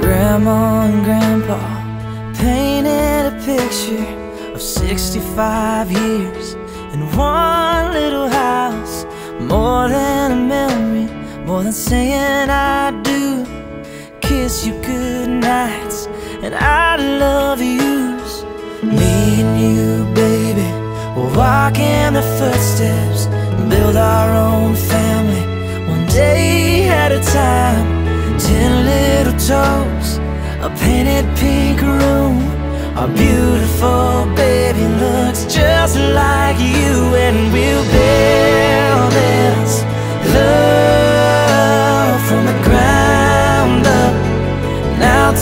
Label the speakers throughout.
Speaker 1: Grandma and Grandpa painted a picture of 65 years in one little house. More than more than saying I do. Kiss you good nights and I love yous. Me and you, baby, we'll walk in the footsteps and build our own family one day at a time. Ten little toes, a painted pink room. Our beautiful baby looks just like you, and we'll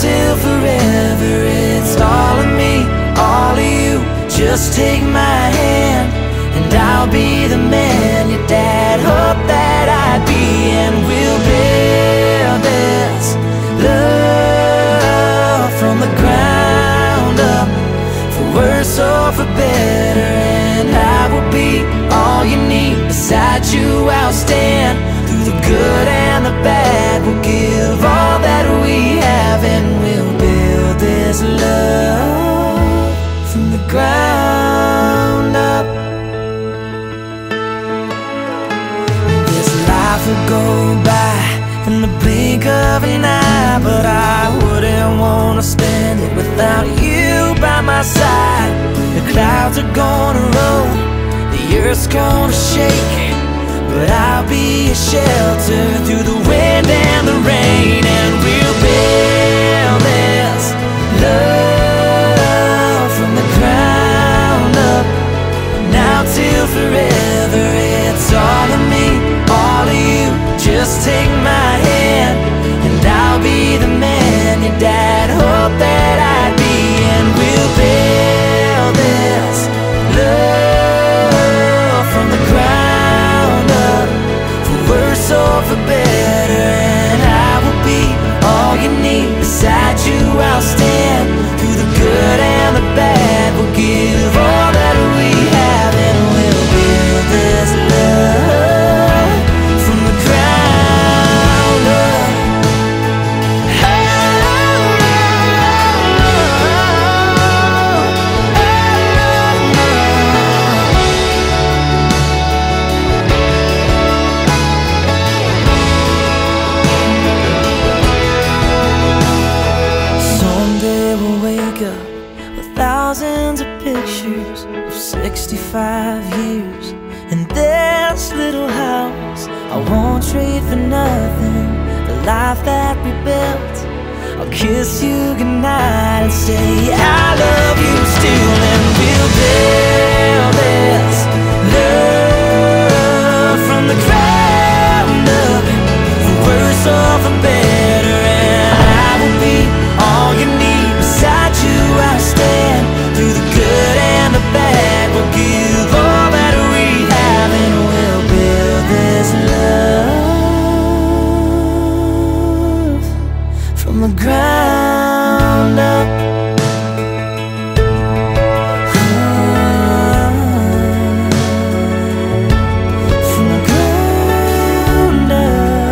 Speaker 1: till forever, it's all of me, all of you. Just take my hand, and I'll be the man your dad hoped that I'd be, and we'll build this love from the ground up, for worse or for better. And I will be all you need. Beside you, I'll stand through the good and life will go by in the blink of an eye, but I wouldn't wanna spend it without you by my side. The clouds are gonna roll, the earth's gonna shake, but I'll be a shelter through the wind and the rain, for better. Thousands of pictures of 65 years in this little house. I won't trade for nothing the life that we built. I'll kiss you goodnight and say I love